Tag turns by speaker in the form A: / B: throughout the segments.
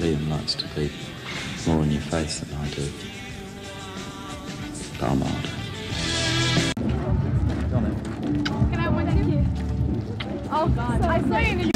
A: Liam likes to be more in your face than I do. But I'm?
B: Oh god, I saw you in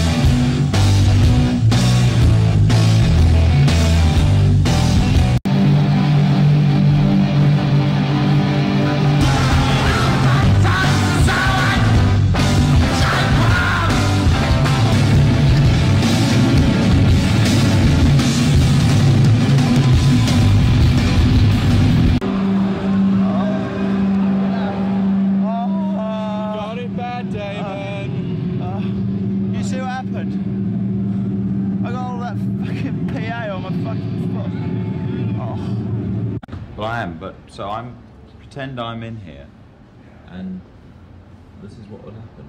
C: it bad, Damon.
D: You see what happened? I got all that fucking PA on my fucking foot. Oh.
A: Well, I am, but so I'm pretend I'm in here, and this is what would happen.